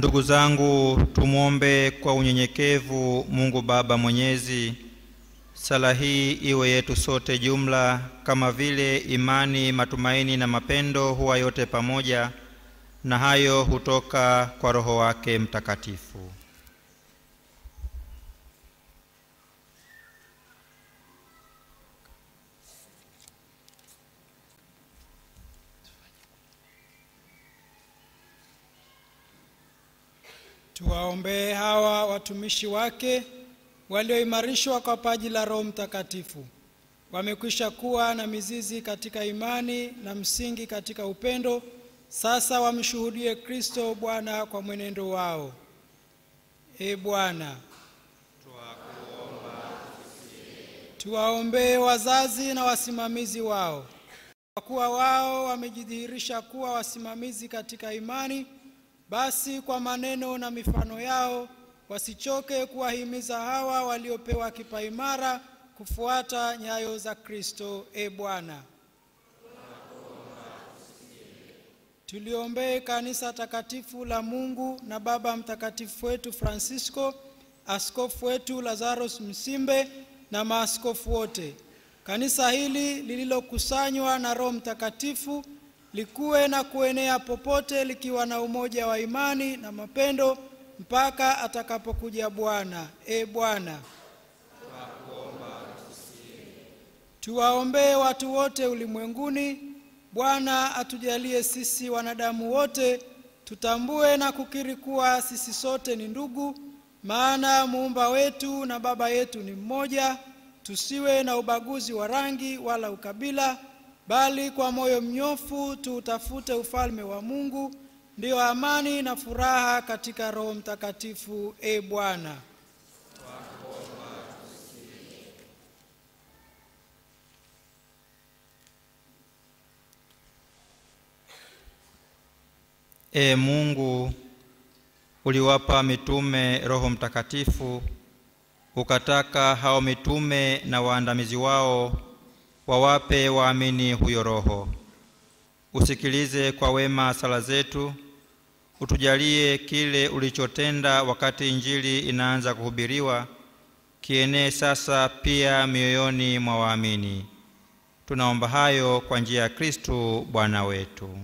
Ndugu zangu, tumwombe kwa unyenyekevu Mungu Baba Mwenyezi, sala hii iwe yetu sote jumla, kama vile imani, matumaini na mapendo huwa yote pamoja, na hayo hutoka kwa Roho wake Mtakatifu. Tuwaombee hawa watumishi wake walioimarishwa kwa paji la Roho Mtakatifu. Wamekwisha kuwa na mizizi katika imani na msingi katika upendo. Sasa wamshuhudie Kristo Bwana kwa mwenendo wao. E Bwana, tuwaombee wazazi na wasimamizi wao, kwa kuwa wao wamejidhihirisha kuwa wasimamizi katika imani basi kwa maneno na mifano yao wasichoke kuwahimiza hawa waliopewa kipaimara kufuata nyayo za Kristo. E Bwana, tuliombee kanisa takatifu la Mungu na Baba Mtakatifu wetu Francisco, askofu wetu Lazarus Msimbe na maaskofu wote. Kanisa hili lililokusanywa na Roho Mtakatifu likuwe na kuenea popote likiwa na umoja wa imani na mapendo mpaka atakapokuja Bwana. E Bwana, tuwaombee watu wote ulimwenguni. Bwana atujalie sisi wanadamu wote tutambue na kukiri kuwa sisi sote ni ndugu, maana muumba wetu na baba yetu ni mmoja. Tusiwe na ubaguzi wa rangi wala ukabila bali kwa moyo mnyofu tuutafute ufalme wa Mungu, ndiyo amani na furaha katika Roho Mtakatifu. E Bwana, E Mungu, uliwapa mitume Roho Mtakatifu, ukataka hao mitume na waandamizi wao wawape waamini huyo Roho. Usikilize kwa wema sala zetu, utujalie kile ulichotenda wakati Injili inaanza kuhubiriwa kienee sasa pia mioyoni mwa waamini. Tunaomba hayo kwa njia ya Kristo Bwana wetu.